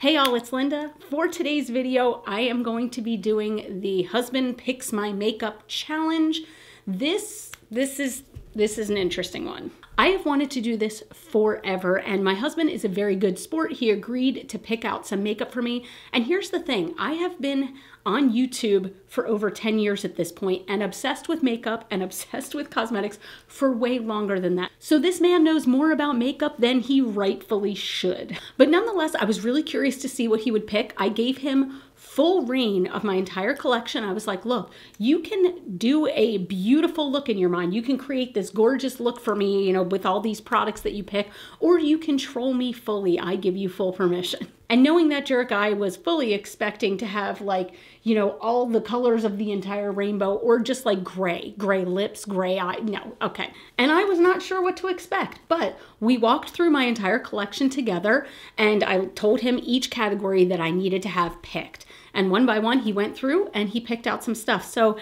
Hey y'all, it's Linda. For today's video, I am going to be doing the husband picks my makeup challenge. This, this is, this is an interesting one. I have wanted to do this forever and my husband is a very good sport. He agreed to pick out some makeup for me. And here's the thing, I have been on YouTube for over 10 years at this point and obsessed with makeup and obsessed with cosmetics for way longer than that. So this man knows more about makeup than he rightfully should. But nonetheless, I was really curious to see what he would pick. I gave him full reign of my entire collection. I was like, look, you can do a beautiful look in your mind. You can create this gorgeous look for me, you know, with all these products that you pick, or you control me fully. I give you full permission. And knowing that jerk, I was fully expecting to have like, you know, all the colors of the entire rainbow or just like gray, gray lips, gray eye. No, okay. And I was not sure what to expect, but we walked through my entire collection together and I told him each category that I needed to have picked. And one by one, he went through and he picked out some stuff. So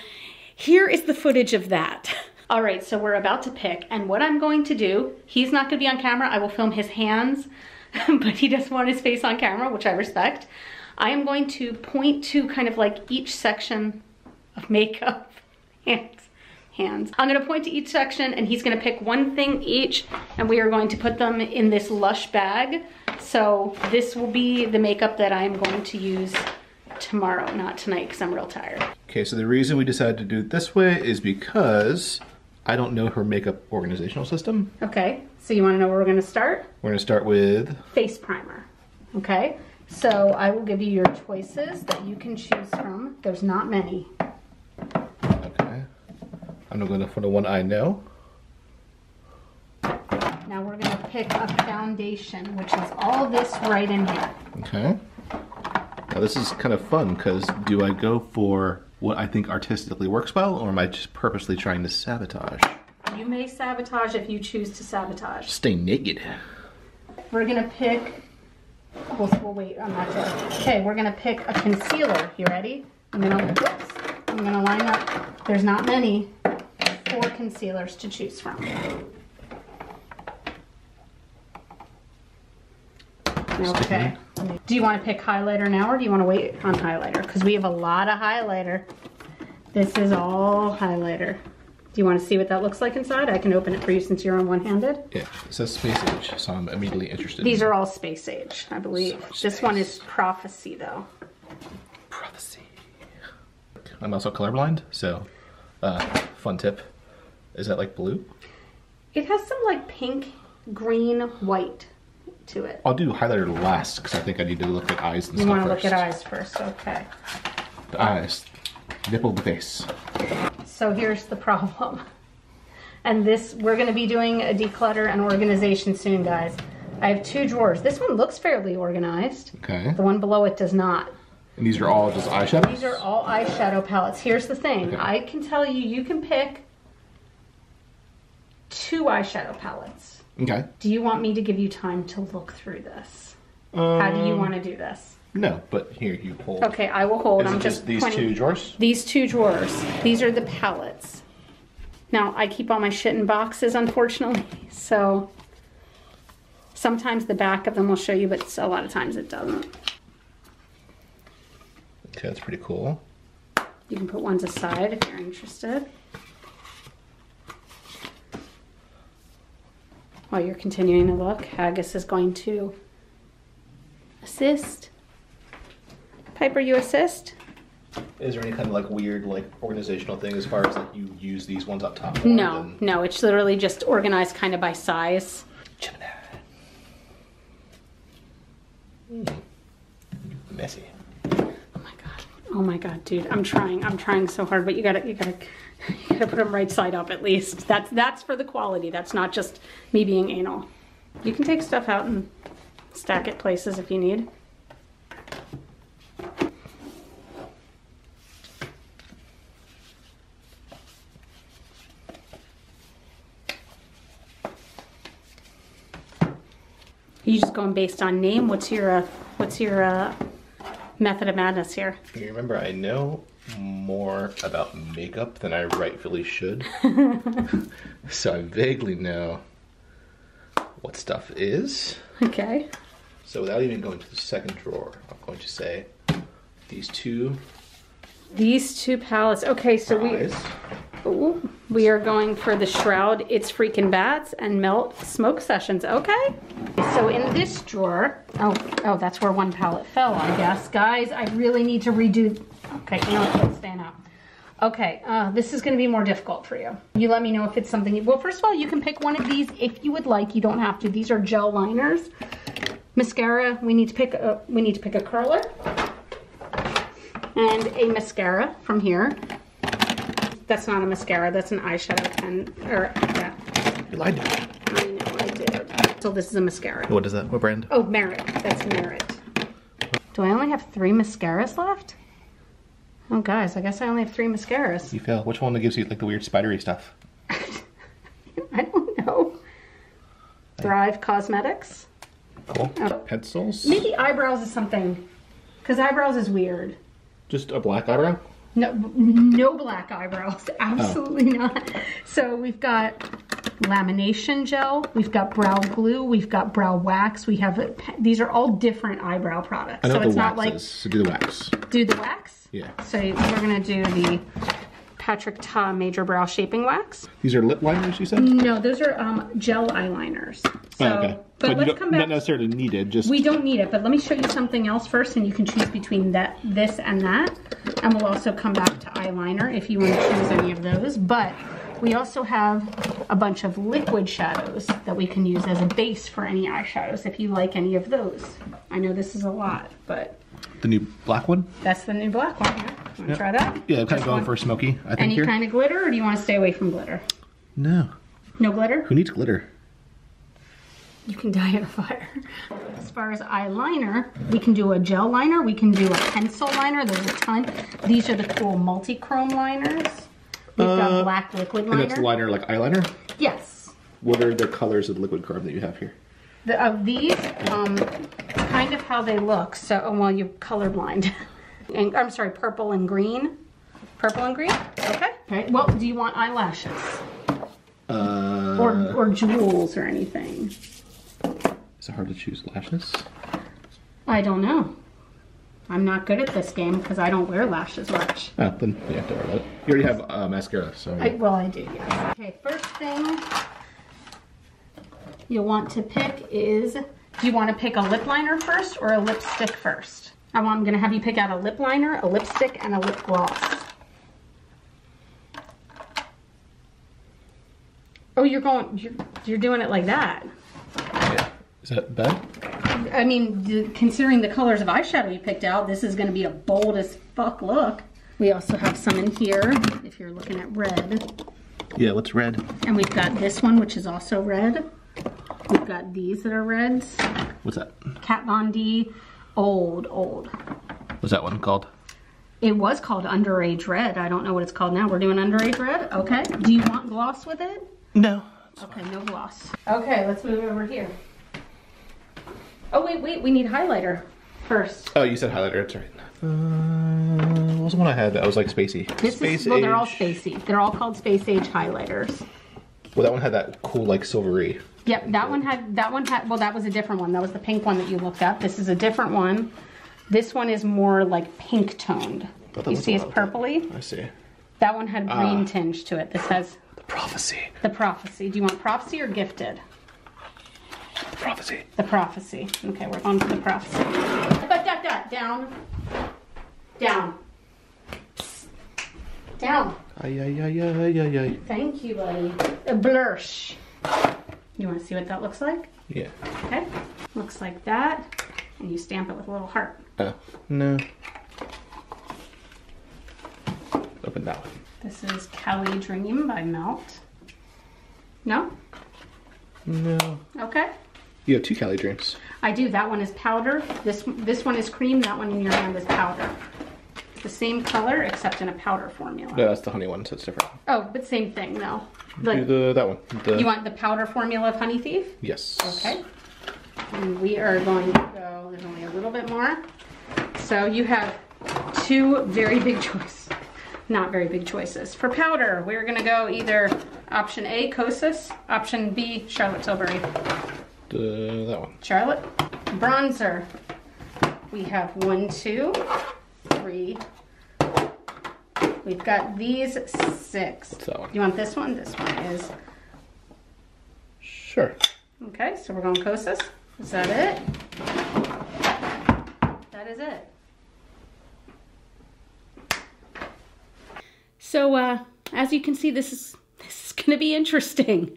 here is the footage of that. All right, so we're about to pick. And what I'm going to do, he's not gonna be on camera. I will film his hands, but he doesn't want his face on camera, which I respect. I am going to point to kind of like each section of makeup, hands, hands. I'm gonna point to each section and he's gonna pick one thing each and we are going to put them in this Lush bag. So this will be the makeup that I'm going to use tomorrow, not tonight, because I'm real tired. Okay, so the reason we decided to do it this way is because I don't know her makeup organizational system. Okay, so you wanna know where we're gonna start? We're gonna start with... Face primer, okay? So I will give you your choices that you can choose from. There's not many. Okay. I'm gonna go for the one I know. Now we're gonna pick a foundation, which is all this right in here. Okay. Now this is kind of fun because do I go for what I think artistically works well or am I just purposely trying to sabotage? You may sabotage if you choose to sabotage. Stay naked. We're gonna pick, we'll, we'll wait, I'm not. Okay, we're gonna pick a concealer. You ready? I'm gonna, whoops, I'm gonna line up, there's not many, four concealers to choose from. Okay. Do you want to pick highlighter now or do you want to wait on highlighter? Because we have a lot of highlighter. This is all highlighter. Do you want to see what that looks like inside? I can open it for you since you're on one-handed. Yeah, it says Space Age, so I'm immediately interested. These are all Space Age, I believe. So this one is Prophecy, though. Prophecy. I'm also colorblind, so uh, fun tip. Is that like blue? It has some like pink, green, white to it. I'll do highlighter last because I think I need to look at eyes and you stuff want to look at eyes first, okay. The eyes. Nipple the face. So here's the problem. And this, we're gonna be doing a declutter and organization soon, guys. I have two drawers. This one looks fairly organized. Okay. The one below it does not. And these are all just eyeshadows? These are all eyeshadow palettes. Here's the thing. Okay. I can tell you, you can pick two eyeshadow palettes. Okay. Do you want me to give you time to look through this? How do you um, want to do this? No, but here you hold. Okay, I will hold. Is I'm it just these pointing- two drawers? These two drawers. These are the palettes. Now, I keep all my shit in boxes, unfortunately, so sometimes the back of them will show you, but a lot of times it doesn't. Okay, that's pretty cool. You can put ones aside if you're interested. While you're continuing to look, Haggis is going to assist. Piper, you assist? Is there any kind of like weird like organizational thing as far as like you use these ones up top? No, than- no, it's literally just organized kind of by size. Gemini. Hmm. Messy. Oh my god. Dude. I'm trying. I'm trying so hard, but you gotta you gotta you gotta put them right side up at least. That's that's for the quality. That's not just me being anal. You can take stuff out and stack it places if you need. You just going based on name? What's your uh, what's your uh, method of madness here? You remember, I know more about makeup than I rightfully should. so I vaguely know what stuff is. Okay. So without even going to the second drawer, I'm going to say these two These two palettes. Okay, so we ooh, we are going for the Shroud It's Freaking Bats and Melt Smoke Sessions. Okay. So in this drawer, oh, oh, that's where one palette fell, I guess. Guys, I really need to redo. Okay, you know what? Stand up. Okay, uh, this is going to be more difficult for you. You let me know if it's something. Well, first of all, you can pick one of these if you would like. You don't have to. These are gel liners. Mascara. We need to pick. A, we need to pick a curler and a mascara from here. That's not a mascara. That's an eyeshadow pen. Or yeah, You lied to me. I know I did. So this is a mascara. What is that? What brand? Oh, Merit. That's Merit. Do I only have three mascaras left? Oh, guys, I guess I only have three mascaras. You fail. Which one gives you like the weird spidery stuff? I don't know. Thrive Causemetics. Cool. Oh. Pencils. Maybe eyebrows is something, because eyebrows is weird. Just a black eyebrow. No, no black eyebrows. Absolutely oh. not. So we've got lamination gel. We've got brow glue. We've got brow wax. We have these are all different eyebrow products. So it's not like is. So do the wax. do the wax. Yeah. So we're gonna do the Patrick Ta Major Brow Shaping Wax. These are lip liners, you said? No, those are um, gel eyeliners. So, oh, okay. but, you let's don't, come back. not necessarily needed. Just We don't need it, but let me show you something else first, and you can choose between that, this, and that. And we'll also come back to eyeliner if you want to choose any of those. But we also have a bunch of liquid shadows that we can use as a base for any eyeshadows if you like any of those. I know this is a lot, but the new black one. that's the new black one. Yeah. Want to try that? Yeah, I'm kind of going one- for a smoky. I think Any here. kind of glitter, or do you want to stay away from glitter? No. No glitter? Who needs glitter? You can dye in a fire. As far as eyeliner, we can do a gel liner, we can do a pencil liner, there's a ton. These are the cool multi-chrome liners. We've got Uh, black liquid And liner. that's liner like eyeliner. Yes. What are the colors of the liquid chrome that you have here? The, of these, um, kind of how they look. So, oh, well, you're colorblind. and I'm sorry, purple and green. Purple and green. Okay. Okay. Well, do you want eyelashes Uh, or or jewels or anything? is it hard to choose lashes? I don't know. I'm not good at this game because I don't wear lashes much. Oh, then yeah, don't worry about it. You already have uh, mascara, so I, well, I do, yes. Okay, first thing you'll want to pick is, do you want to pick a lip liner first or a lipstick first? I want- I'm going to have you pick out a lip liner, a lipstick, and a lip gloss. Oh, you're going, you're, you're doing it like that. yeah. Is that bad? I mean, considering the colors of eyeshadow you picked out, this is going to be a bold as fuck look. We also have some in here, if you're looking at red. Yeah. What's red? And we've got this one, which is also red. We've got these that are reds. What's that? Kat Von D, old, old. What's that one called? It was called Underage Red. I don't know what it's called now. We're doing Underage Red? Okay. Do you want gloss with it? No. Okay, no gloss. Okay, let's move over here. Oh, wait, wait. We need highlighter first. Oh, you said highlighter. That's right. Uh, what was the one I had that was like spacey? This Space is, well, they're all spacey. They're all called Space Age highlighters. Well, that one had that cool like silvery. Yep, that one had, that one had, well, that was a different one. That was the pink one that you looked at. This is a different one. This one is more like pink toned. You see it's purpley? I see. That one had green Ah. tinge to it. This has The prophecy. the prophecy. Do you want prophecy or gifted? The prophecy. The prophecy. Okay, we're on to the prophecy. Dot, dot, dot. Down. Down. Down. Ay ay ay ay ay ay. Thank you, buddy. A blursh. You want to see what that looks like? Yeah. Okay. Looks like that. And you stamp it with a little heart. Uh, no. Open that one. This is Kelly Dream by Melt. No? No. Okay. You have two Cali dreams. I do. That one is powder. This this one is cream. That one in your hand is powder. It's the same color except in a powder formula. No, that's the honey one, so it's different. Oh, but same thing, no. Do Like, the that one. The, you want the powder formula of Honey Thief? Yes. Okay. And we are going to go, there's only a little bit more. So you have two very big choices. Not very big choices. For powder, we're gonna go either option A, Kosas, option B, Charlotte Tilbury. The that one. Charlotte? bronzer. We have one, two, three. We've got these six. that one? You want this one? This one is. Sure. Okay, so we're going Kosas. Is that it? That is it. So, uh, as you can see, this is this is going to be interesting.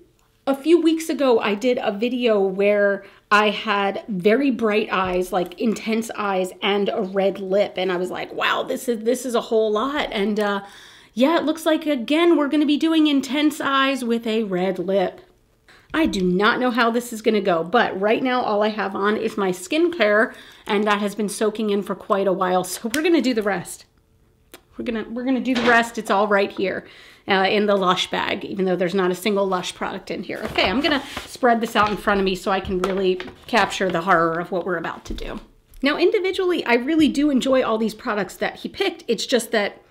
A few weeks ago, I did a video where I had very bright eyes, like intense eyes, and a red lip, and I was like, "Wow, this is this is a whole lot." And uh, yeah, it looks like again we're going to be doing intense eyes with a red lip. I do not know how this is going to go, but right now all I have on is my skincare, and that has been soaking in for quite a while. So we're going to do the rest. We're gonna we're gonna do the rest. It's all right here uh, in the Lush bag, even though there's not a single Lush product in here. Okay, I'm gonna spread this out in front of me so I can really capture the horror of what we're about to do. Now, individually, I really do enjoy all these products that he picked. It's just that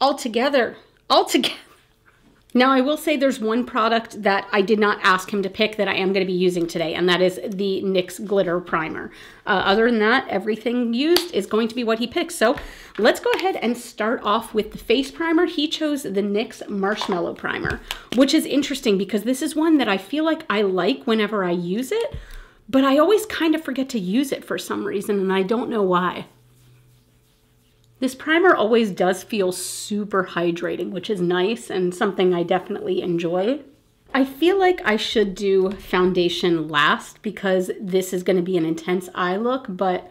altogether, altogether, now, I will say there's one product that I did not ask him to pick that I am going to be using today, and that is the NYX Glitter Primer. Uh, other than that, everything used is going to be what he picked. So let's go ahead and start off with the face primer. He chose the NYX Marshmallow Primer, which is interesting because this is one that I feel like I like whenever I use it, but I always kind of forget to use it for some reason, and I don't know why. This primer always does feel super hydrating, which is nice and something I definitely enjoy. I feel like I should do foundation last because this is going to be an intense eye look, but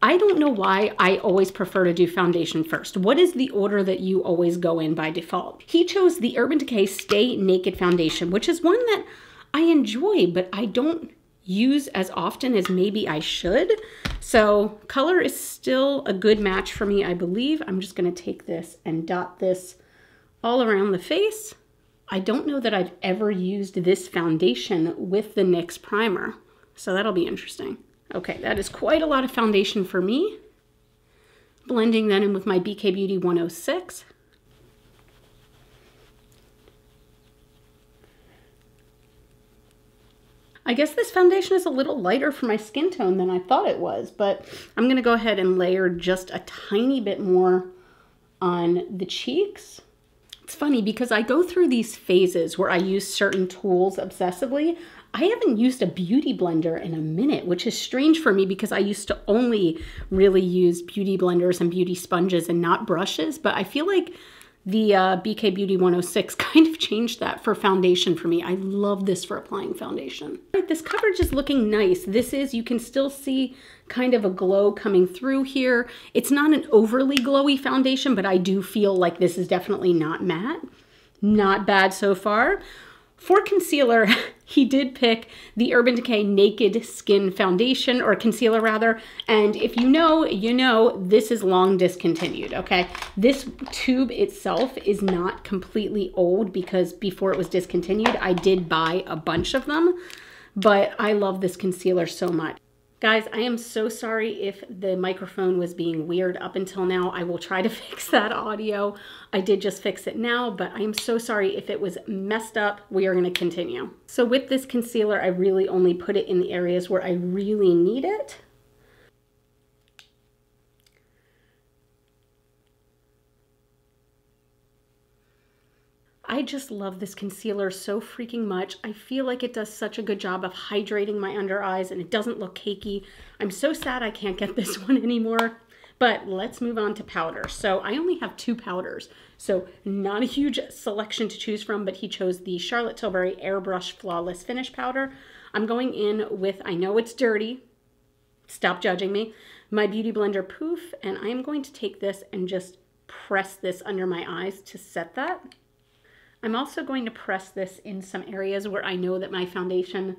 I don't know why I always prefer to do foundation first. What is the order that you always go in by default? He chose the Urban Decay Stay Naked Foundation, which is one that I enjoy, but I don't use as often as maybe I should. So color is still a good match for me, I believe. I'm just gonna take this and dot this all around the face. I don't know that I've ever used this foundation with the NYX primer, so that'll be interesting. Okay, that is quite a lot of foundation for me. Blending that in with my BK Beauty 106. I guess this foundation is a little lighter for my skin tone than I thought it was, but I'm gonna go ahead and layer just a tiny bit more on the cheeks. It's funny because I go through these phases where I use certain tools obsessively. I haven't used a beauty blender in a minute, which is strange for me because I used to only really use beauty blenders and beauty sponges and not brushes, but I feel like the uh, BK Beauty 106 kind of changed that for foundation for me. I love this for applying foundation. This coverage is looking nice. This is, you can still see kind of a glow coming through here. It's not an overly glowy foundation, but I do feel like this is definitely not matte. Not bad so far. For concealer, he did pick the Urban Decay Naked Skin Foundation, or concealer rather, and if you know, you know, this is long discontinued, okay? This tube itself is not completely old because before it was discontinued, I did buy a bunch of them, but I love this concealer so much. Guys, I am so sorry if the microphone was being weird up until now. I will try to fix that audio. I did just fix it now, but I am so sorry if it was messed up. We are going to continue. So with this concealer, I really only put it in the areas where I really need it. I just love this concealer so freaking much. I feel like it does such a good job of hydrating my under eyes and it doesn't look cakey. I'm so sad I can't get this one anymore. But let's move on to powder. So I only have two powders, so not a huge selection to choose from, but he chose the Charlotte Tilbury Airbrush Flawless Finish Powder. I'm going in with, I know it's dirty, stop judging me, my Beauty Blender Poof, and I'm going to take this and just press this under my eyes to set that. I'm also going to press this in some areas where I know that my foundation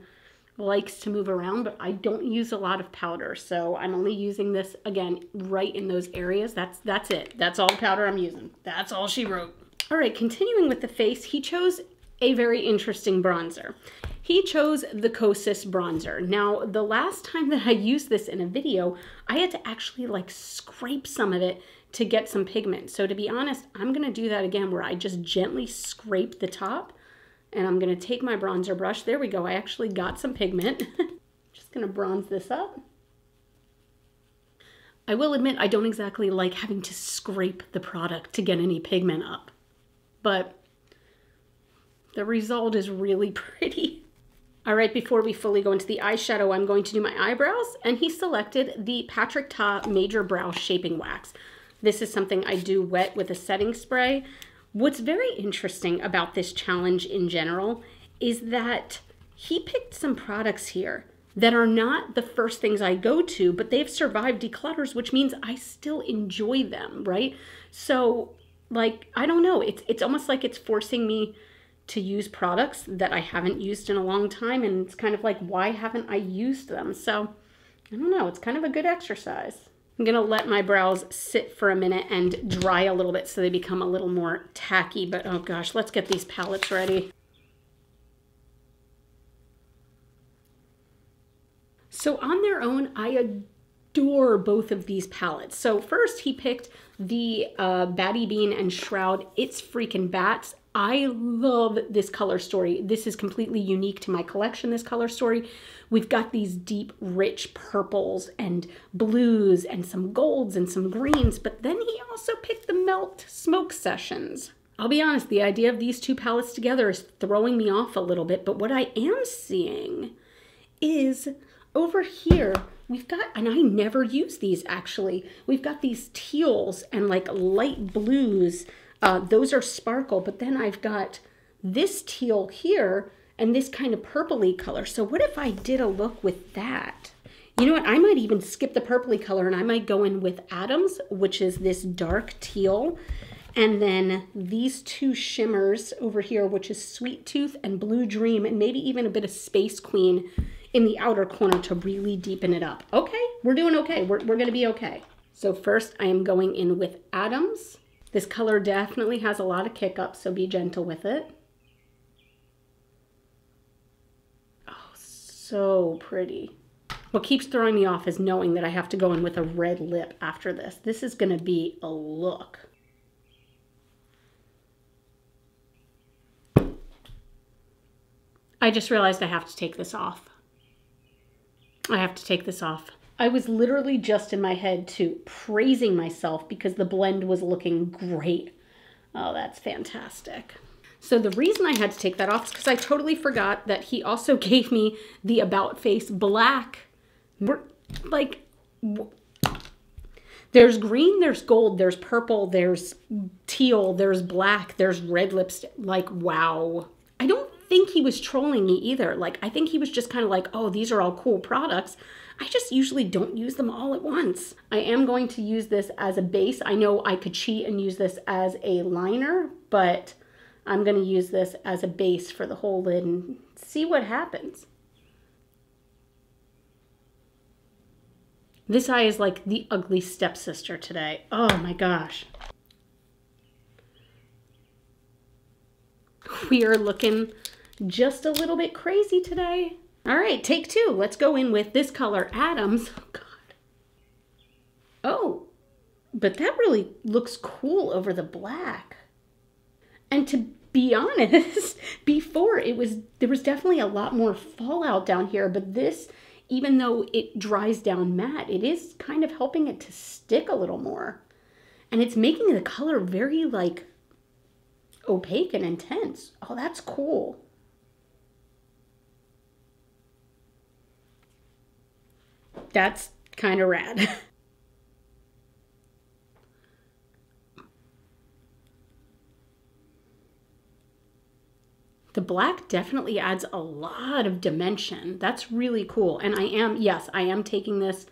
likes to move around, but I don't use a lot of powder. So I'm only using this again right in those areas. That's that's it. That's all the powder I'm using. That's all she wrote. All right, continuing with the face, he chose a very interesting bronzer. He chose the Kosas bronzer. Now, the last time that I used this in a video, I had to actually like scrape some of it to get some pigment. So to be honest, I'm gonna do that again where I just gently scrape the top and I'm gonna take my bronzer brush. There we go, I actually got some pigment. just gonna bronze this up. I will admit I don't exactly like having to scrape the product to get any pigment up, but the result is really pretty. All right, before we fully go into the eyeshadow, I'm going to do my eyebrows, and he selected the Patrick Ta Major Brow Shaping Wax. This is something I do wet with a setting spray. What's very interesting about this challenge in general is that he picked some products here that are not the first things I go to, but they've survived declutters, which means I still enjoy them, right? So, like, I don't know, it's it's almost like it's forcing me to use products that I haven't used in a long time and it's kind of like why haven't I used them? So, I don't know, it's kind of a good exercise. I'm gonna let my brows sit for a minute and dry a little bit so they become a little more tacky, but oh gosh, let's get these palettes ready. So on their own, I adore both of these palettes. So first he picked the uh, Batty Bean and Shroud It's Freaking Bats. I love this color story. This is completely unique to my collection, this color story. We've got these deep, rich purples and blues and some golds and some greens, but then he also picked the Melt Smoke Sessions. I'll be honest, the idea of these two palettes together is throwing me off a little bit, but what I am seeing is over here, we've got, and I never use these actually, we've got these teals and like light blues. Uh, those are sparkle, but then I've got this teal here and this kind of purpley color. So what if I did a look with that? You know what? I might even skip the purpley color and I might go in with Adams, which is this dark teal. And then these two shimmers over here, which is Sweet Tooth and Blue Dream, and maybe even a bit of Space Queen in the outer corner to really deepen it up. Okay, we're doing okay. We're, we're gonna be okay. So first I am going in with Adams. This color definitely has a lot of kick up, so be gentle with it. Oh, so pretty. What keeps throwing me off is knowing that I have to go in with a red lip after this. This is gonna be a look. I just realized I have to take this off. I have to take this off. I was literally just in my head to praising myself because the blend was looking great. Oh, that's fantastic. So the reason I had to take that off is because I totally forgot that he also gave me the About Face black. Like, there's green, there's gold, there's purple, there's teal, there's black, there's red lipstick. Like, wow. I don't think he was trolling me either. Like, I think he was just kind of like, oh, these are all cool products. I just usually don't use them all at once. I am going to use this as a base. I know I could cheat and use this as a liner, but I'm going to use this as a base for the whole lid and see what happens. This eye is like the ugly stepsister today. Oh my gosh. We are looking just a little bit crazy today. All right, take two. Let's go in with this color, Adams. Oh, God. Oh, but that really looks cool over the black. And to be honest, before it was, there was definitely a lot more fallout down here, but this, even though it dries down matte, it is kind of helping it to stick a little more. And it's making the color very like opaque and intense. Oh, that's cool. That's kind of rad. the black definitely adds a lot of dimension. That's really cool. And I am, yes, I am taking this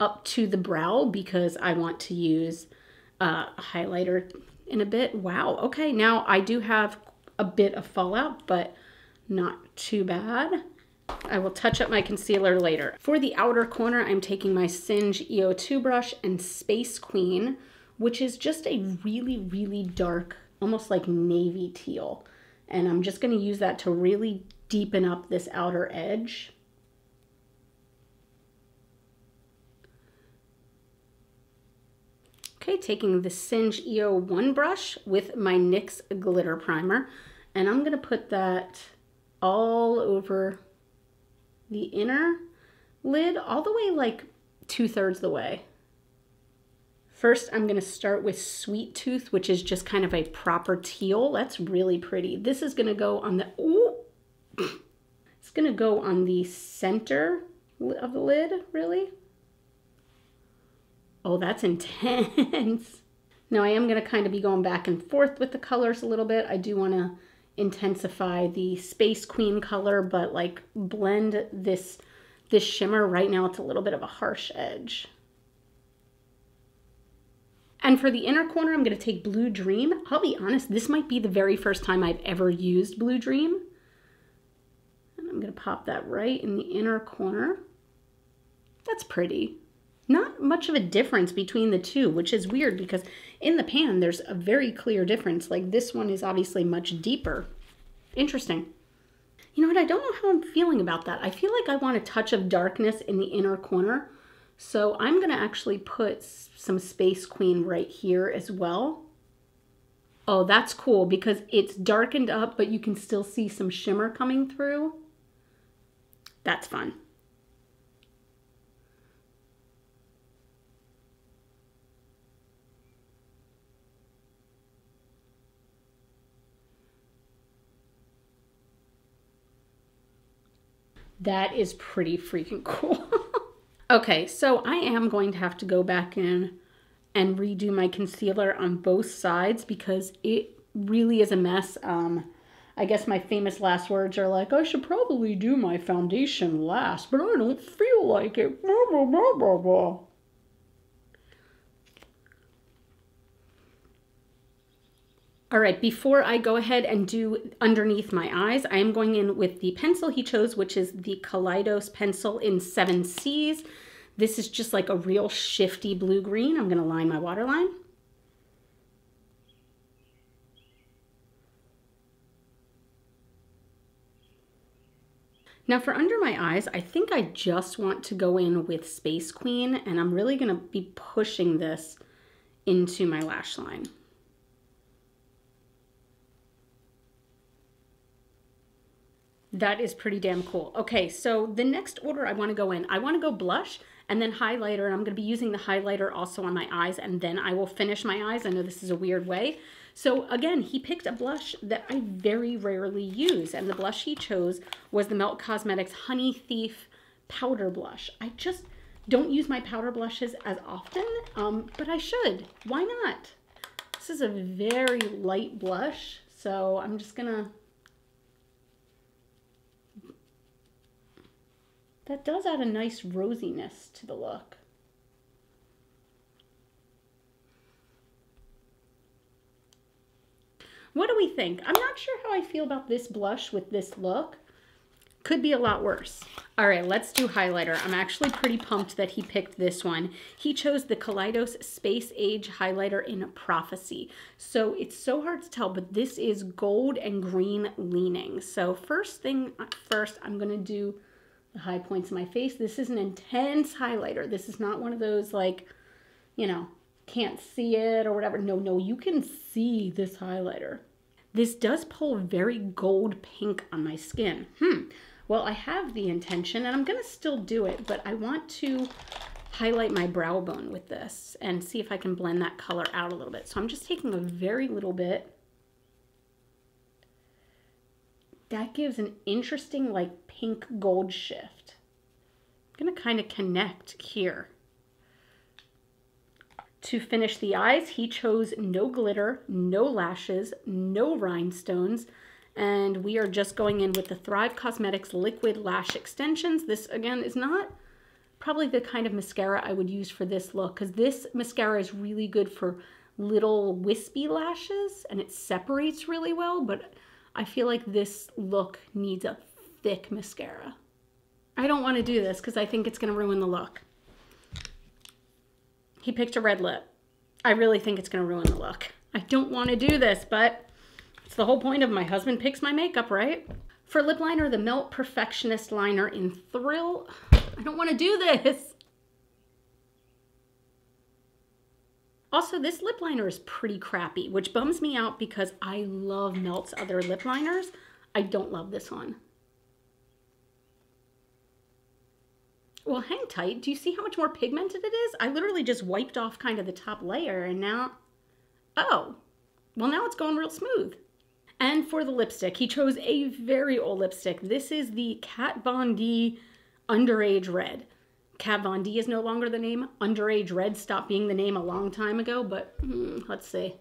up to the brow because I want to use uh, a highlighter in a bit. Wow. Okay. Now I do have a bit of fallout, but not too bad. I will touch up my concealer later. For the outer corner, I'm taking my Singe EO2 brush and Space Queen, which is just a really, really dark, almost like navy teal. And I'm just gonna use that to really deepen up this outer edge. Okay, taking the Singe EO1 brush with my NYX glitter primer, and I'm gonna put that all over the inner lid all the way like two thirds the way. First, I'm going to start with Sweet Tooth, which is just kind of a proper teal. That's really pretty. This is to go on the, ooh, it's going to go on the center of the lid, really. Oh, that's intense. Now I am going to kind of be going back and forth with the colors a little bit. I do want to intensify the Space Queen color, but like blend this, this shimmer. Right now it's a little bit of a harsh edge. And for the inner corner, I'm going to take Blue Dream. I'll be honest, this might be the very first time I've ever used Blue Dream. And I'm going to pop that right in the inner corner. That's pretty. Not much of a difference between the two, which is weird because in the pan, there's a very clear difference. Like this one is obviously much deeper. Interesting. You know what? I don't know how I'm feeling about that. I feel like I want a touch of darkness in the inner corner. So I'm going to actually put some Space Queen right here as well. Oh, that's cool because it's darkened up, but you can still see some shimmer coming through. That's fun. That is pretty freaking cool. okay, so I am going to have to go back in and redo my concealer on both sides because it really is a mess. Um, I guess my famous last words are like, I should probably do my foundation last, but I don't feel like it. Blah, blah, blah, blah, blah. All right, before I go ahead and do underneath my eyes, I am going in with the pencil he chose, which is the Kaleidos pencil in Seven Seas. This is just like a real shifty blue-green. I'm gonna line my waterline. Now for under my eyes, I think I just want to go in with Space Queen and I'm really gonna be pushing this into my lash line. That is pretty damn cool. Okay, so the next order I want to go in, I want to go blush and then highlighter, and I'm going to be using the highlighter also on my eyes, and then I will finish my eyes. I know this is a weird way. So again, he picked a blush that I very rarely use, and the blush he chose was the Melt Cosmetics Honey Thief Powder Blush. I just don't use my powder blushes as often, um, but I should. Why not? This is a very light blush, so I'm just going That does add a nice rosiness to the look. What do we think? I'm not sure how I feel about this blush with this look. Could be a lot worse. All right, let's do highlighter. I'm actually pretty pumped that he picked this one. He chose the Kaleidos Space Age highlighter in Prophecy. So it's so hard to tell, but this is gold and green leaning. So first thing first, I'm gonna do high points of my face. This is an intense highlighter. This is not one of those like, you know, can't see it or whatever. No, no, you can see this highlighter. This does pull very gold pink on my skin. Hmm. Well, I have the intention and I'm going to still do it, but I want to highlight my brow bone with this and see if I can blend that color out a little bit. So I'm just taking a very little bit. That gives an interesting like pink gold shift. I'm to kind of connect here. To finish the eyes, he chose no glitter, no lashes, no rhinestones, and we are just going in with the Thrive Causemetics Liquid Lash Extensions. This, again, is not probably the kind of mascara I would use for this look because this mascara is really good for little wispy lashes and it separates really well, but I feel like this look needs a thick mascara. I don't want to do this because I think it's going to ruin the look. He picked a red lip. I really think it's going to ruin the look. I don't want to do this, but it's the whole point of my husband picks my makeup, right? For lip liner, the Melt Perfectionist Liner in Thrill. I don't want to do this. Also, this lip liner is pretty crappy, which bums me out because I love Melt's other lip liners. I don't love this one. Well, hang tight. Do you see how much more pigmented it is? I literally just wiped off kind of the top layer and now, oh, well now it's going real smooth. And for the lipstick, he chose a very old lipstick. This is the Kat Von D Underage Red. Kat Von D is no longer the name. Underage Red stopped being the name a long time ago, but hmm, let's see.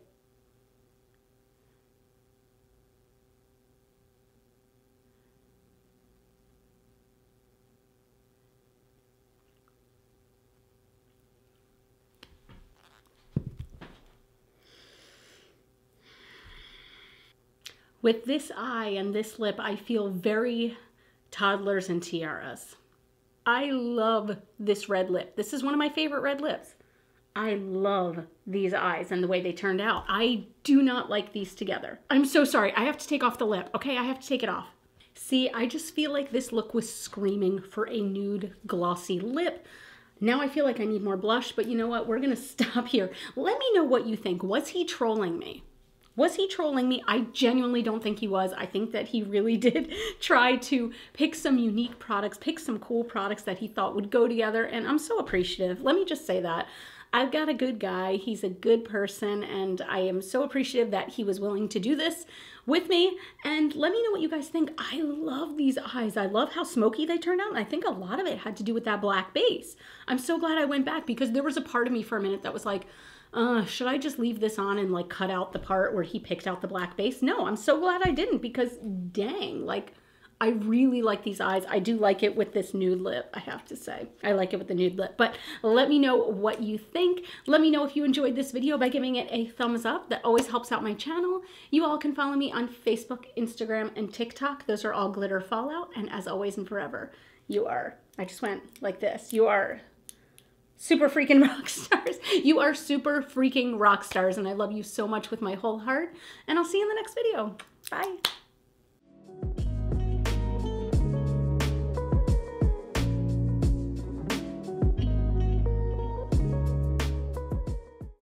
With this eye and this lip, I feel very toddlers and tiaras. I love this red lip. This is one of my favorite red lips. I love these eyes and the way they turned out. I do not like these together. I'm so sorry. I have to take off the lip. Okay, I have to take it off. See, I just feel like this look was screaming for a nude glossy lip. Now I feel like I need more blush, but you know what? We're gonna stop here. Let me know what you think. Was he trolling me? Was he trolling me? I genuinely don't think he was. I think that he really did try to pick some unique products, pick some cool products that he thought would go together, and I'm so appreciative. Let me just say that. I've got a good guy. He's a good person, and I am so appreciative that he was willing to do this with me. And let me know what you guys think. I love these eyes. I love how smoky they turned out, and I think a lot of it had to do with that black base. I'm so glad I went back because there was a part of me for a minute that was like, uh, should I just leave this on and like cut out the part where he picked out the black base? No, I'm so glad I didn't because dang, like I really like these eyes. I do like it with this nude lip, I have to say. I like it with the nude lip. But let me know what you think. Let me know if you enjoyed this video by giving it a thumbs up. That always helps out my channel. You all can follow me on Facebook, Instagram, and TikTok. Those are all Glitter Fallout. And as always and forever, you are, I just went like this, you are super freaking rock stars. You are super freaking rock stars, and I love you so much with my whole heart. And I'll see you in the next video. Bye.